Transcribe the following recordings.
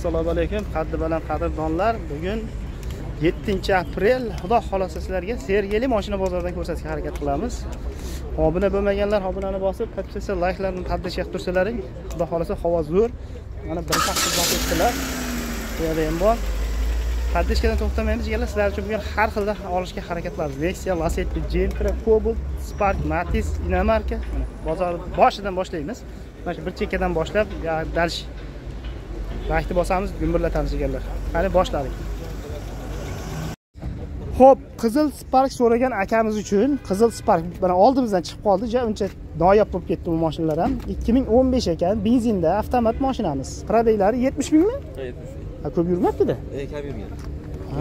assalomu alaykum qaddi baland qadrdonlar. Bugun 7 aprel. Xudo xohlasa sizlarga sergeli mashina bozoridan ko'rsatishga harakat qilamiz. Obuna bo'lmaganlar obunani bosib подписка layklarni qaddish qilib tursalaring. Xudo xohlasa havo zo'r. Mana bir hafta bu yerda ham bor. Qaddishkadan to'xtamaymiz. Jigarlar sizlar uchun bugun har xilda olishga harakat qilamiz Nexia, Lacetti, Gentra, Cobalt, Spark, Matiz, Inomarka mana bozor boshidan boshlaymiz. Mana shu bir chekkadan boshlab dalish Vaqtni bosamiz, gumburlatamiz jigarlar. Qani boshladik. Xo'p, Qizil Spark so'ragan akamiz uchun Qizil Spark mana oldimizdan chiqib qoldi, ja uncha noyob bo'lib ketdi bu mashinalar ham. 2015 ekan, benzinda avtomat mashinamiz. Probeylari 70 mingmi? Ha, 70 ming. Ha, ko'p yurmabdi-da. E, kam yurgan.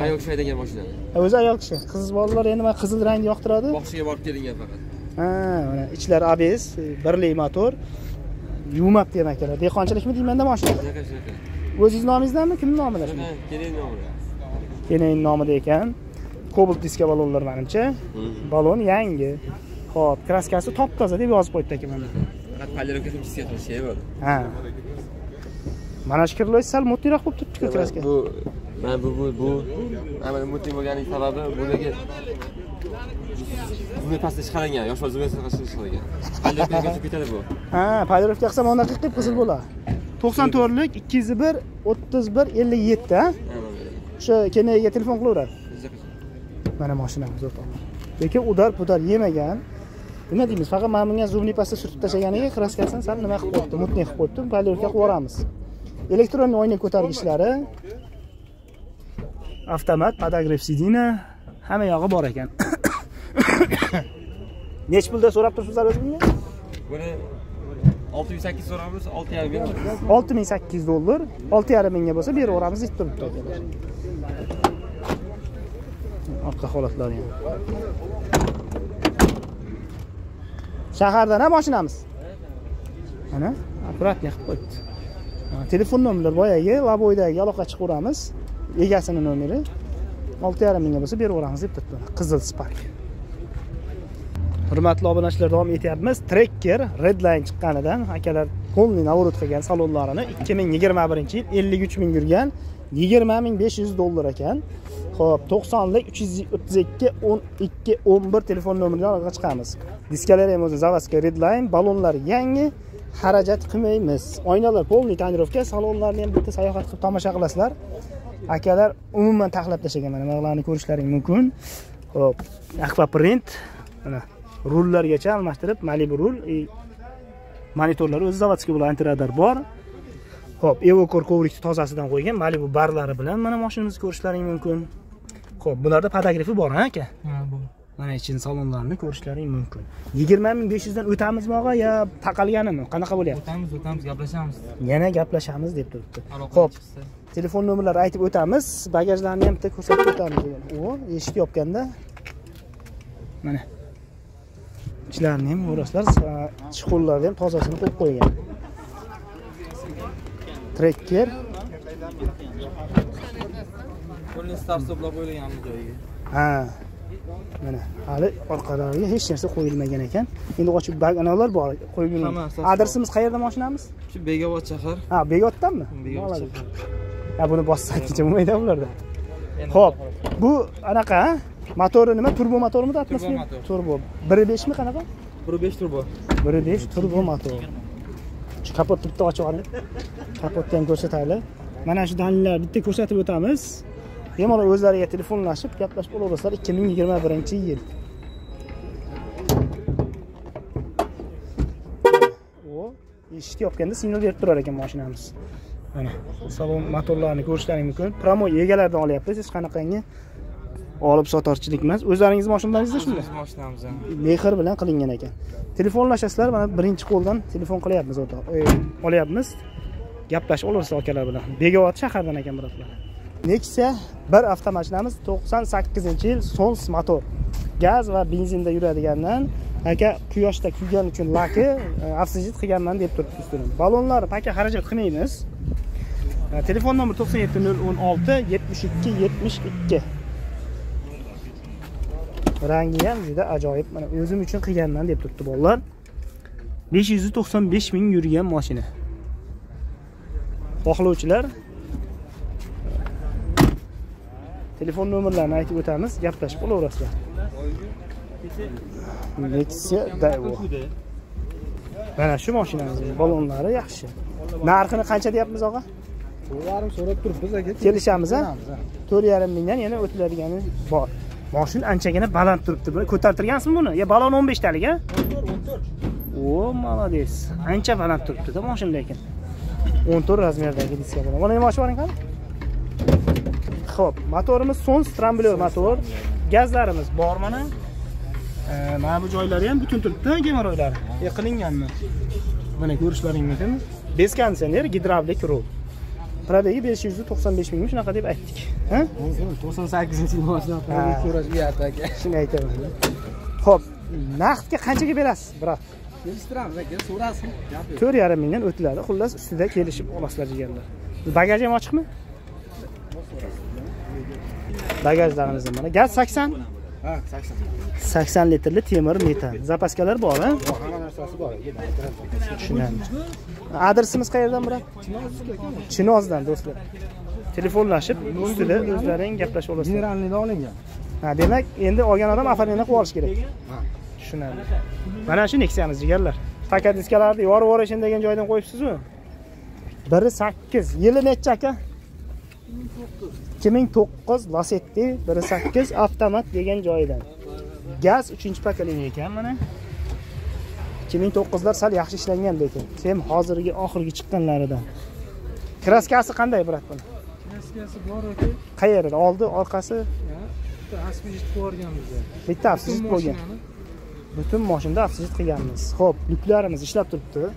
Ayol kishi haydagан mashina. Ha, O'zi ayol kishi. Qiz bolalar endi mana qizil rang yoqtiradi. Bog'chaga borib kelingan faqat. Ha, mana ichlari ABS, birli motor. Yuvmabdi ham akalar. Dehqonchilikmi deymanda mashina? Shunaqa shunaqa. O'zingiz nomingizdanmi? Kimning nomida? Keling nomida. Keling nomida ekan. Cobalt diska balonlar menimcha. Balon yangi. Xo'p, kraskasi top-toza deb yozib qo'ydi aka mana. Faqat polirovkasini chizish qilish bo'ldi. Ha. Mana shu kirloy sal mutliroq bo'lib turibdi kraska. Bu mana bu bu bu mana mutim bo'lganing sababi buniki zumni pastga chiqarilgan, yoshlar pastga chiqarilgan. Polirovkasi ketadi bu. Ha, polirovka qilsam ona qilib qizil bo'ladi. 94lik 201 31 57 ha? O'sha kenayiga telefon qilaveradi. Mana mashinamiz o'rtoqlar. Lekin udar pudar yemagan. Nima deymiz? Faqat mana bunga zumni pasta surtib tashlaganiga kraskasini sal nima qilib qo'yibdi, mutniy qilib qo'yibdi. Polirovka qilib yuboramiz. Elektron oyna ko'targichlari avtomat, podogref sidina hamma yog'i bor ekan. Nech pulda so'rab turibsizlar o'zingizga? Buni 608 so'ramiz, 6,5 ming. 6800 dollar, 6,5 mingga bo'lsa beraveramiz deb turibdi akalar. Orqa holatlari ham. Shahardan ham mashinamiz. Mana, akkuratli qilib qo'yibdi. Ha, Telefon nomerlar boyagi laboydagi aloqa chiqaveramiz. Egasini nomeri 6,5 mingga bo'lsa beraveramiz deb turibdi. Qizil Spark. Hurmatli obunachilar davom etyapmiz. Tracker Redline chiqqanidan akalar полный наворот qilgan salonlarini 2021 yil 53 ming yurgan 20500 dollar ekan. Xo'p, 90lik 332 12 11 telefon nomeridan aloqa chiqamiz. Diskalari ham o'zi zavodskiy Redline, balonlar yangi, xarajat qilmaymiz. Oynalar полный tonirovka, salonlarni ham bitta sayohat qilib tomosha qilasizlar. Akalar umuman taxlab tashlagan mana bularni ko'rishlaring mumkin. Xo'p, akvaprint mana rullargacha almashtirib Malibu rul e, monitorlar o'zi заводской bo'lgan antiradar bor. Xo'p, Evocor kovrikni tozasidan qo'ygan Malibu barlari bilan mana mashinamizni ko'rishlaring mumkin. Xo'p, bularda podografi bor, ha aka? Ha, bu. Mana ichki salonlarni ko'rishlaring mumkin. 20500 dan o'tamizmi og'a yo taqalganimi? Qanaqa bo'lyapti? O'tamiz, o'tamiz, gaplashamiz. Yana gaplashamiz deb turibdi. Chiqsa. telefon nomerlarini aytib o'tamiz. Bagajlarni ham bitta ko'rsatib o'tamiz. O, eshik yopganda. Mana. Ichlarini ham ko'rasizlar, chiqurlarni ham tozasini qo'yib qo'ygan. Trekker joyiga. Ha. Mana hali orqalariga hech narsa qo'yilmagan ekan. Endi ochib baganalar bor qo'yib Hammasi Adresimiz qayerda mashinamiz? Shu Begobod shahar. Ha, shahar. Ha, buni bossa aytguncha bo'lmaydi bularda. Xo'p, bu anaqa? Motori nima? Turbo motormi, atmosfer? Turbo. 1.5 mi qanaqa? 1.5 turbo. 1.5 turbo motor. Shu kapotni bitta ochib oling. Kapotni ham ko'rsataylik. Mana shu dalillarni bitta ko'rsatib o'tamiz. Bemalol o'zlariga telefonlashib gaplashib olaverasizlar 2021 yil. O, eshikni yopganda signal berib turar ekan mashinamiz. Mana salon motorlarini ko'rishlaring mumkin. Promoy egalaridan olyapmiz. Hech qanaqangi olib sotorchilik emas. O'zlaringiz mashinalaringizda shunday. Mashinamiz mehr bilan qilingan ekan. Telefonlashasizlar, mana birinchi qo'ldan telefon qilyapmiz. E, olyapmiz. Gaplashib olasizlar akalar bilan. Begovat shahardan ekan biroqlar. Nexia bir avtomashinamiz 98-yil Sons motor. Gaz va benzinda yuradigandan aka quyoshda kuygan uchun laki afsijit qilganman deb turibdi ustini. Balonlar paka xarajat qilmaymiz. E, Telefon nomer 97016 72 72. Rangi ham juda ajoyib. Mana o'zim uchun qilganman deb turibdi bolalar. 595 ming yurgan mashina xohlovchilar telefon nomerlarini aytib o'tamiz. Gaplashib qolaverasizlar nexia mana shu mashinamizning balonlari yaxshi. Narxini qancha deyapmiz og'a? To'rt yarim so'rab turibmiz aka. Kelishamiz a to'rt yarim mingdan yana o'tiladigani bor moshin anchagina baland turibdi. Ko'tartirgansizmi buni? Yo balon o'n beshtalik a o молодец. Ancha baland turibdida moshin lekin. o'n to'rt razmerdagi diska bilan mana yumush boring qani ho'p motorimiz sons tramblyor motor. Gazlarimiz bor mana. E, mana bu joylari ham butun turibdi gemoroylari e qilinganmi? Mana ko'rishlaring mumkin bez konditsioner gidravlik rul probegi besh yuz to'qson besh mingmi shunaqa deb aytdik. Ha? To'qson sakkizinchi yil Ha. so'rash uyat aka shuni aytaman. Ho'p naqdga qanchaga berasiz brat kelishtiramiz aka so'rasin to'rt yarim mingdan o'tiladi xullas ustida kelishib olasizlar jigarlar bagaj ham ochiqmi? Bagajlarimiz ham mana gaz sakson? Ha sakson. Sakson litrli temir metan. Zapaskalar bor a hamma narsasi bor tushunarli adresimiz qayerdan brat chinozdan do'stlar. Telefonlashib ustida o'zlaring gaplashib olasizlar. Generalniyda olingan. Ha demak endi olgan odam oformleniya qilib olish kerak. Tushunarli. Mana shu neksiyamiz jigarlar. Taka diskalarni yorib yuborishim degan joydan qo'yibsizu biri sakkiz. Yili nechi aka? Ikki ming to'qqiz. Lasetti biri sakkiz. Avtomat degan joyidan gaz uchinchi pokoleniya ekan mana ikki ming to'qqizlar sal yaxshi ishlangan lekin sen hozirgi oxirgi chiqqanlaridan. Kraskasi qanday brat buni? Kraskasi bor aka qayerida oldi orqasi? Bitta asfijit qilib yuborganmiz bitta afsizit bo'lgan butun moshinda afsizit qilganmiz. Ho'p lyuklarimiz ishlab turibdi.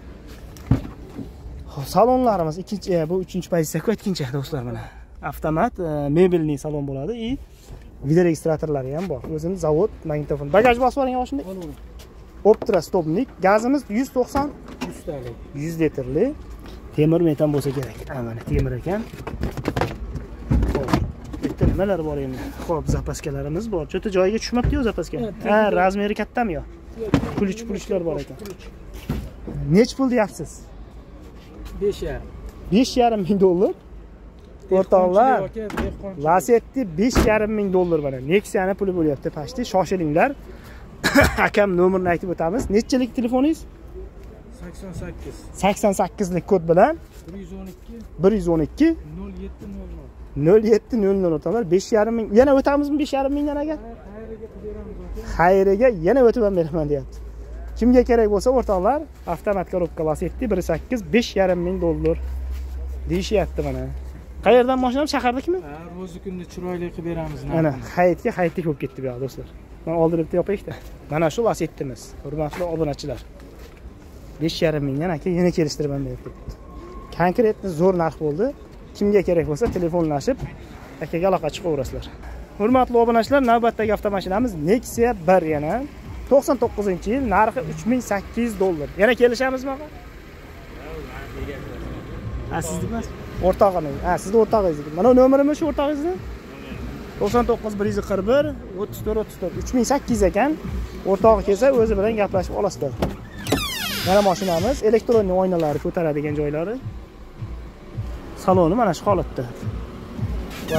Salonlarimiz ikkinchi e, bu uchinchi pozitsiyaku aytguncha do'stlar mana? Avtomat e, mebelniy salon bo'ladi и videoregistratorlari ham bor. O'zini zavod magnitofon. Bagaj bosib oling shunday optra stopnik gazimiz yuz to'qson yuztalik yuz litrli temir metan bo'lsa kerak. Mana temir ekan. Yerda nimalar bor endi? Ho'p zapaskalarimiz bor. Cho'ta joyiga tushmabdiyu zapaska? Ha razmeri kattami yo? Kulich pulichlar bor ekan. nechi pul deyapsiz? Besh yarim. Besh yarim ming dollar. O'rtoqlar lasetti besh yarim ming dollar mana. Nexiani puli bo'lyapti почти shoshilinglar akam nomerini aytib o'tamiz. Nechilik telefoningiz? Sakson sakkiz. Sakson sakkizlik kod bilan bir yuz o'n ikki. bir yuz o'n ikki. nol yetti nol nol nol yetti nol nol o'rtoqlar besh yarim ming yana o'tamizmi besh yarim mingdan aka xayriga yana o'tib ham beraman deyapti. Kimga kerak bo'lsa o'rtoqlar avtomat korobka lasetti bir sakkiz besh yarim ming dollar. Deyishyapti mana. Qayerdan moshinam shahardakimi? Ha ro'zi kunni chiroyli qilib beramiz mana hayitga hayitlik bo'lib ketdi bu yoq do'stlar man oldiribdi bitta yopaylikda mana shu lasettimiz hurmatli obunachilar besh yarim mingdan aka yana kelishtiraman deyapti konkretni zo'r narx bo'ldi kimga kerak bo'lsa telefonlashib akaga aloqa chiqaverasizlar hurmatli obunachilar navbatdagi avtomashinamiz nexia bir yana to'qson to'qqizinchi yil narxi uch ming sakkiz yuz dollar. Yana kelishamizmi aka ha sizniki emas o'rtog'ini ha sizni o'rtog'ingizniki mana nomerimi shu o'rtog'ingizni to'qson to'qqiz bir yuz qirq bir o'ttiz to'rt o'ttiz to'rt. Uch ming sakkiz yuz ekan. O'rtog'i kelsa o'zi bilan gaplashib olasizlar. Mana mashinamiz. Elektronniy oynalari ko'taradigan joylari. Saloni mana shu holatda.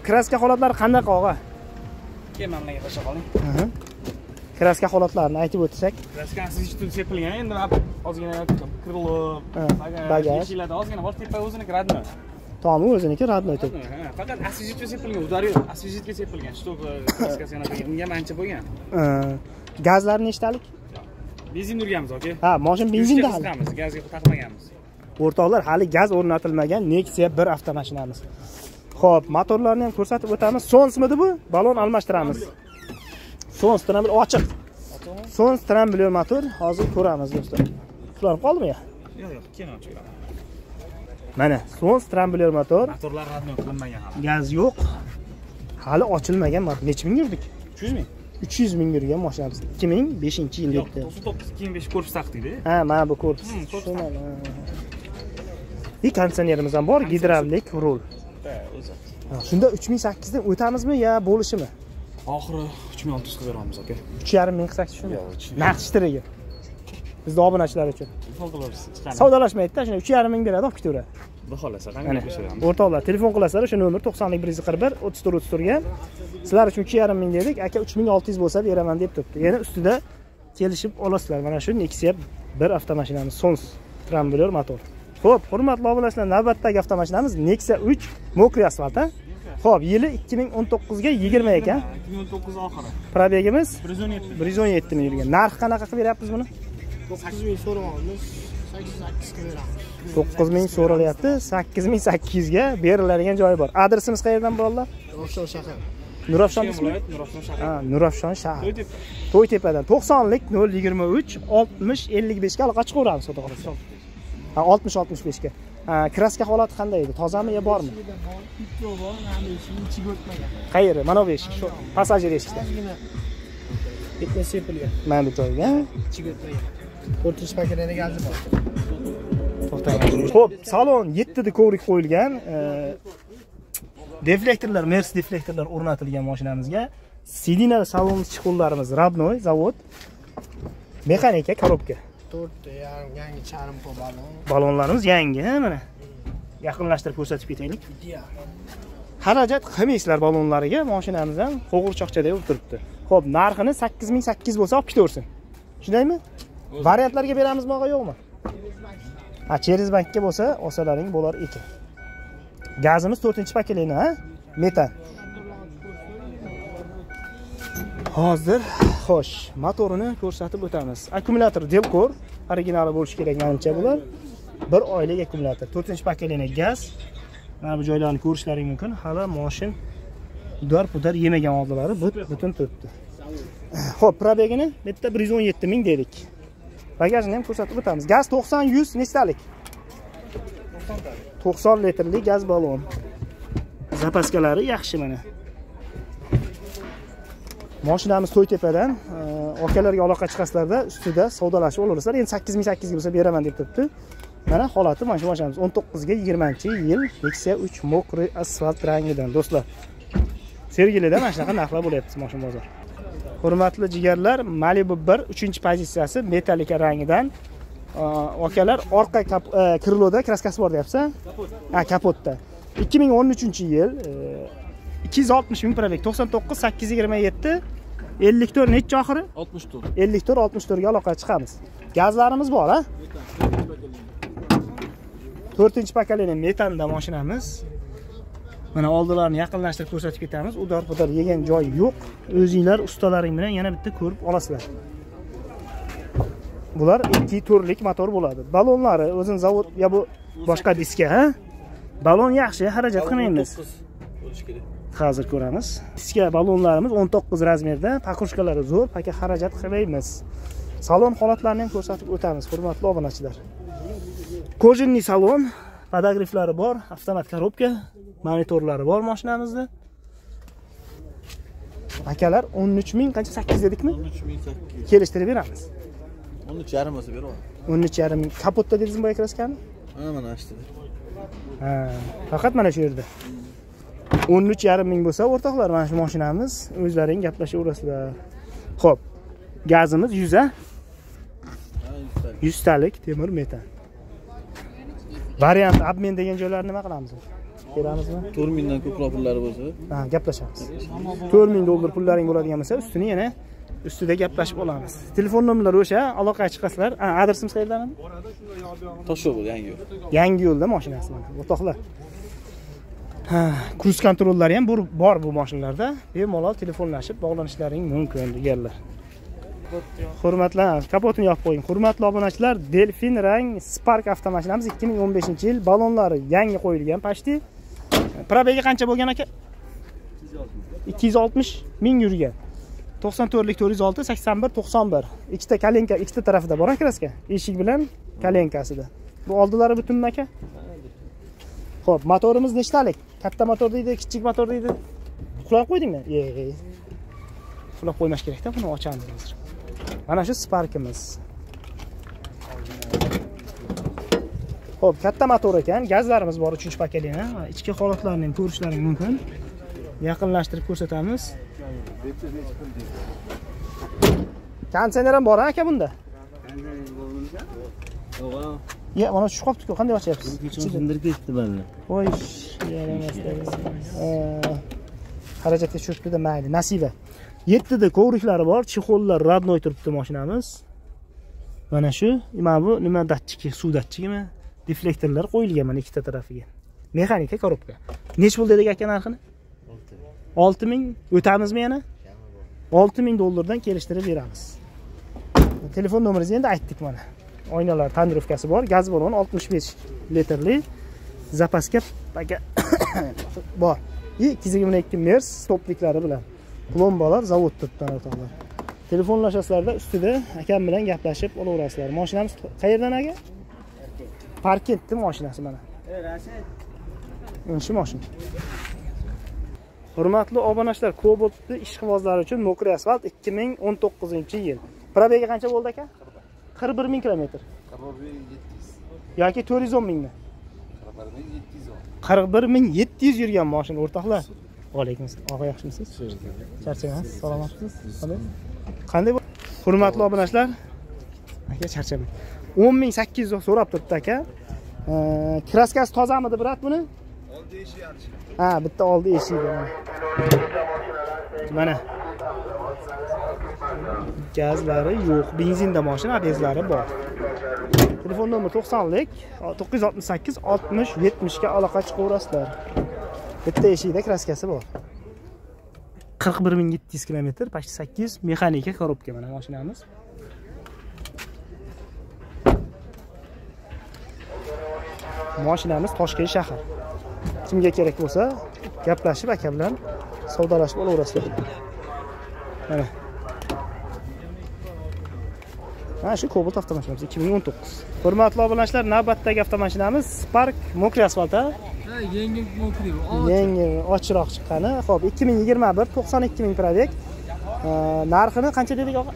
Kraska holatlari qanaqa og'a keyin mana bunaqa tashlab qoling kraska holatlarini aytib o'tsak. Kraskasi uchun sepilgan endi ozgina krilo bagaj. ozgina bor tepa o'ziniki radmi tomi o'ziniki родной Ha, faqat освежитель sepilgan yo'q освежитель sepilgan чтобы kraskasi yana unga ham ancha bo'lgan. Ha, gazlari nechtalik benzin urganmiz aka ha moshin benzinda qisqamiz gazga taqmaganmiz. O'rtoqlar hali gaz o'rnatilmagan nexia bir avtomashinamiz. Ho'p motorlarni ham ko'rsatib o'tamiz. Sonsmidi bu? Balon almashtiramiz. Sons trambil ochiq. Sons trambilyor motor hozir ko'ramiz do'stlar. Uxlanib qoldimi? Yo'q yo'q keyin ochib mana sons trambilyor motor. Motorlar radmi qilinmagan hali? Gaz yo'q. Hali ochilmagan necha ming yurdik? Uch yuz ming? Uch yuz ming yurgan mashinamiz. Ikki ming beshinchi yil yo'q to'qson to'qqiz keyin besh korpus taqdiyda ha mana bu korpus. Hmm, и konditsionerimiz ham bor gidravlik rul. Shunda uch ming sakkizdan o'tamizmi yo bo'lishimi? Oxiri uch ming olti beramiz aka uch yarim ming qilsak shuni. Ming. naqd ishtiriga bizni obunachilar uchun. Savdolashmaydida shuni uch yarim ming beradi olib ketaveradi Xudo xohlasa mana qanday ko'rsatamiz? o'rtoqlar telefon qilasizlar o'sha nomer to'qsonlik bir yuz qirq bir o'ttiz to'rt o'ttiz to'rtga. Sizlar uchun uch yarim ming dedik aka uch ming olti yuz bo'lsa beraman deb turibdi. Yana ustida kelishib olasizlar mana shu nexia bir avtomashinamiz sons tramblyor motor. Ho'p hurmatli obunachilar navbatdagi avtomashinamiz nexia uch mokriy asfalt a ho'p yili ikki ming o'n to'qqizga yigirma ekan. 2009 oxiri. probegimiz? 117. bir yuz o'n yetti ming yurgan narxi qanaqa qilib beryapmiz buni? to'qqiz ming so'raganmiz sakkiz sakkizga beramiz to'qqiz ming so'ralyapti sakkiz ming sakkiz yuzga beriladigan joyi bor. Adresimiz qayerdan birodar ravshon shahar. Nurafshon viloyat? Nurafshon shahri. ha nurafshon shahar. To'ytepa. to'ytepadan to'qsonlik nol yigirma uch oltmish ellik beshga aloqa chiqaveramiz xudo xohlasa ha oltmish oltmish beshga. Ha kraska holati qanday edi? Tozami yo bormi? Bitta bor ichiga o'tmagan qayeri mana bu eshik shu passajir eshikda. Bitta sepilgan mana bu joyga. Ichiga o'tmagan to'rtinchi paketida gazi bor ho'p salon yettida kovrik qo'yilgan e, deflektorlar mers deflektorlar o'rnatilgan mashinamizga. Sidina salon chiquvlarimiz родной завод mexanika korobka. To'rtta yarim yangi charm pol balon. Balonlarimiz yangi mana. Yaqinlashtirib ko'rsatib ketaylik. Xarajat qilmaysizlar balonlariga mashinamiz ham qo'g'irchoqchada urib turibdi. Ho'p narxini sakkiz ming sakkiz bo'lsa olib ketaversin shundaymi variantlarga beramizmi og'a yo'qmi ha cheris bankka bo'lsa olsalaring bo'lar ekan gazimiz to'rtinchi pokoleniya ha? Metan. Hozir xo'sh motorini ko'rsatib o'tamiz. Akkumulyator delkor originali bo'lishi kerak manimcha bular. Bir oylik akkumulyator. To'rtinchi pokoleniya gaz. Mana bu joylarni ko'rishlaring mumkin. Hali moshin udar pudar yemagan oldilari butun turibdi. Ho'p probegini bitta bir yuz o'n yetti ming dedik bagajini ham ko'rsatib o'tamiz. Gaz to'qson yuz nechtalik to'qson litrli gaz balon. Zapaskalari yaxshi mana. Moshinamiz to'ytepadan akalarga eh, aloqa chiqasizlarda ustida savdolashib olaverasizlar endi sakkiz ming sakkizga bo'lsa beraman deb turibdi. Mana holati mana shu mashinamiz. O'n to'qqizga yigirmanchi yil nexia uch mokрый asfalt rangidan. Do'stlar sergelida mana shunaqa narxlar bo'lyapti moshin bozor. Hurmatli jigarlar malibu bir uchinchi pozitsiyasi metallika rangidan akalar orqa kap- e, kriloda kraskasi bor deyapsiz ha kapotda ikki ming o'n uchinchi yil e, ikki yuz oltmish ming probek to'qson to'qqiz sakkiz yigirma yetti ellik to'rt nechi oxiri? 64. ellik to'rt oltmish to'rtga aloqa chiqamiz. Gazlarimiz bor a to'rtinchi pokoleniya metanda mashinamiz mana oldilarini yaqinlashtirib ko'rsatib ketamiz. Udar pudar yegan joy yo'q. O'zinglar ustalaring bilan yana bitta ko'rib olasizlar. Bular ikki to'rtlik motor bo'ladi. Balonlari o'zini zavod yo bu boshqa diska ha? Balon yaxshi xarajat qilmaymiz. Hozir ko'ramiz. Diska balonlarimiz 19 razmerda pakrushkalari zo'r paka xarajat qilmaymiz. Salon holatlarini ham ko'rsatib o'tamiz hurmatli obunachilar. Kojinniy salon podogriflari bor avtomat korobka monitorlari bor mashinamizda akalar 13 ming qancha 8 dedikmi 13800. kelishtirib beramiz 13 yarim bo'lsa beraman. 13 yarim ming kapotda dedingizmi boya kraskani Ha, mana ashtada. ha faqat mana shu yerda 13 yarim ming bo'lsa o'rtoqlar mana shu mashinamiz o'zlaring gaplashaverasizlar ho'p gazimiz 100 a yuztalik. 100 talik temir metan variant обмен degan joylarni nima qilamiz? Beramizmi? 4 mingdan ko'proq pullari bo'lsa, ha gaplashamiz. 4 ming dollar pullaring bo'ladigan bo'lsa ustini yana ustida gaplashib olamiz. Telefon nomerlari o'sha aloqaga chiqasizlar. Adresimiz qayerdan edi? Toshyo'l yangi yo'l. yangi yo'lda mashinasi mana o'rtoqlar. Ha kruz kontrollari ham bor- bor bu mashinalarda bemalol telefonlashib bog'lanishlaring mumkin deganlar hurmatli kapotini yopib qo'ying. Hurmatli obunachilar delfin rang spark avtomashinamiz 2015 yil balonlari yangi qo'yilgan почти probegi qancha bo'lgan aka? 260 ming yurgan. 94lik 406 81 91 ikkita kalenka ikkita tarafida bor kraska eshik bilan kalenkasida. Bu oldilari butunmi aka? Ho'p motorimiz nechtalik? Katta motor deydi kichik motor deydi. Uxlab qo'ydingmi? Ye uxlab qo'ymash kerakda buni ochamiz hozir. Mana shu sparkimiz ho'p katta motor ekan gazlarimiz bor uchinchi Mana ichki holatlarini ham ko'rishlaring mumkin yaqinlashtirib ko'rsatamiz konditsioner ham bor aka bunda Ya, mana shu qolibdi-ku, qanday ochyapsiz? Sindirib ketdi balla. Voy, yaramasdan. Xarajatga tushibdi-da, mayli, nasiba. 7 da kovriklari bor, chexollar родной turibdi mashinamiz. Mana shu, mana bu nima datchiki, suv datchigimi? Deflektorlar qo'yilgan mana ikkita tarafiga. Mexanika korobka. Nech pul dedik aka narxini? 6000 o'tamizmi yana? 6000 dollardan kelishtirib beramiz. Telefon nomeringizni endi aytdik mana. Oynalar tonirovkasi bor, gaz balon 65 litrli zapaska paka bor. И 222 Mers stopliklari bilan. Plombalar zavod turibdi o'rtoqlar. Telefonlashasizlarda ustida akam bilan gaplashib olaverasizlar. Mashinamiz qayerdan aka? Parkentni mashinasi mana. Shu mashina. Hurmatli obunachilar, Cobalt'ni ishqibozlari uchun Mokri asfalt 2019-yil. Probega qancha bo'ldi aka? 41 ming kilometr. yoki 410 mingmi? 41 ming 700 yurgan mashina o'rtoqlar. Alaykum assalom. Og'a yaxshimisiz? Charchamaysiz? Salomatsizsiz? Qanday? Qanday Hurmatli obunachilar, aka charchamang. 10 ming 800 so'rab turibdi aka. Kraskasi tozamidi brat buni? Oldi eshigi Ha, bitta oldi eshigi mana. Gazlari yo'q, benzinda mashina, bezlari bor. Telefon nomer 90lik 968 60 70 ga aloqa chiqaverasizlar. Bitta eshikda kraskasi bor. 41700 km, почти 800 mexanika korobka mana mashinamiz. Mashinamiz Toshkent shahar. Kimga kerak bo'lsa, gaplashib aka bilan savdolashib olaverasizlar. Mana. Mana shu Cobalt avtomashinamiz 2019. Hurmatli obunachilar, navbatdagi avtomashinamiz Spark mokriy asfalt ha. Yengil mokriy. Yangi ochiqroq chiqqani. Xo'p, 2021 92 ming probek. Narxini qancha dedik og'a?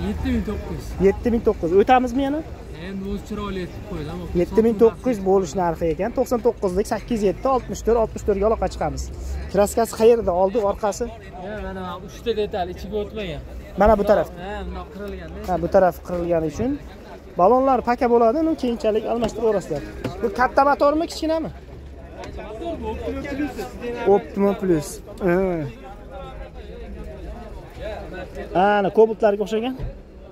7900. 7900. O'tamizmi yana? Endi o'zi chiroyli etib qo'ydi ama 7900 bo'lish narxi ekan. 99lik 87 64 64 ga aloqa chiqamiz. Kraskasi qayerda? Oldi, orqasi? Mana uchta detal ichiga o'tmagan. Mana bu taraf. Ha, bu taraf qirilgani uchun balonlar paka bo'ladi, uni keyinchalik almashtiraverasizlar. Bu katta motormi, kichkinami? Optima Plus. Ana Cobaltlarga o'xshagan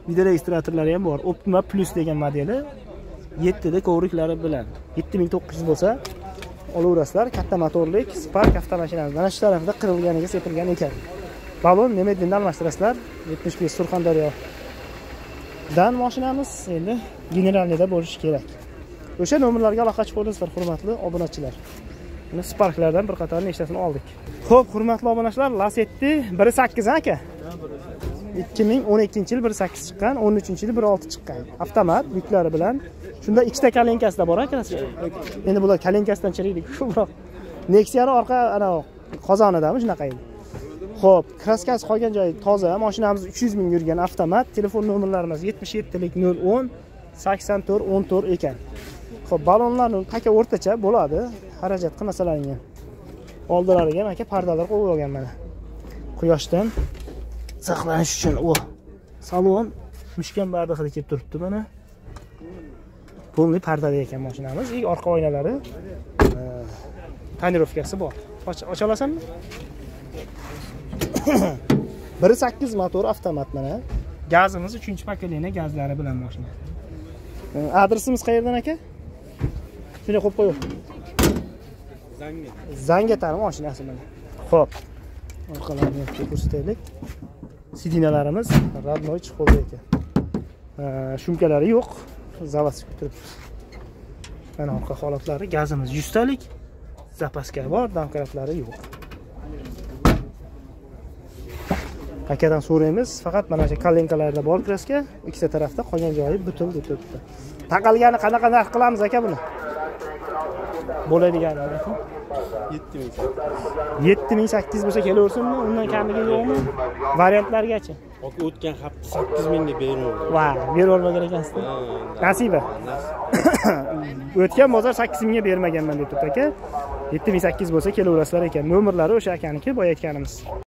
video registratorlari ham bor. Optima Plus degan modeli 7 da kovriklari bilan 7900 bo'lsa olaverasizlar. Katta motorlik Spark avtomashinamiz. Mana shu tarafida qirilganiga sepilgan ekan. Balon Nemedinda almashtirasizlar. 75 Surxondaryo dan mashinamiz endi generalniyda bo'lishi kerak. O'sha nomerlarga aloqa qilib hurmatli obunachilar. Sparklardan bir qator nechtasini oldik. Xo'p, hurmatli obunachilar, Lacetti 1.8 aka. 2012-yil 1.8 chiqqan, 13-yil 1.6 chiqqan. Avtomat yuklari bilan. Shunda ikkita kalenkasida bor aka. Endi bular kalenkasidan chiriydi biroq nexiyani orqa anavi qozonidami shunaqa edi. Xo'p, kraskasi qolgan joyi toza. Mashinamiz 300 ming yurgan avtomat. Telefon nomerlarimiz 77lik 010 84 14 ekan. Xo'p, balonlarning paka o'rtacha bo'ladi. Xarajat qilmasalaring. Oldilariga aka pardalar qo'yib olgan mana. Quyoshdan saqlanish uchun u salon mushkan bardixida kelib turibdi mana. Polni pardali ekan mashinamiz. И orqa oynalari e, tonirovkasi bor. Och- Ocha olasanmi? 1.8 motor avtomat mana. Gazimiz 3 pokoleniya gazlari bilan mashina. E, Adresimiz qayerdan aka? Shunday qo'yib qo'ying. Zanga. Zangatani mashinasi mana. Xo'p. Orqalarini ham ko'rsataylik. Sidinalarimiz родной chexolda ekan. Shumkalari yo'q. Zavod turibdi. Mana orqa holatlari gazimiz 100 talik. Zapaska bor, domkratlari yo'q. Akadan so'raymiz faqat mana shu kolenkalarda bor kraska ikkita tarafda qolgan joyi butul deb turibdi. Taqalgani qanaqa narx qilamiz aka buni? Bo'ladigani yetti ming sakkiz. Bo'lsa kelaversinmi? Undan kamiga yo'qmi? Variantlargachi Yoki o'tgan hafta 8 mingga bermadim. va berib olmagan ekansizda nasiba. O'tgan bozor sakkiz mingga bermaganman deb turibdi aka. Yetti ming sakkiz bo'lsa kelaverasizlar ekan. Nomerlari o'sha akaniki boya aytganimiz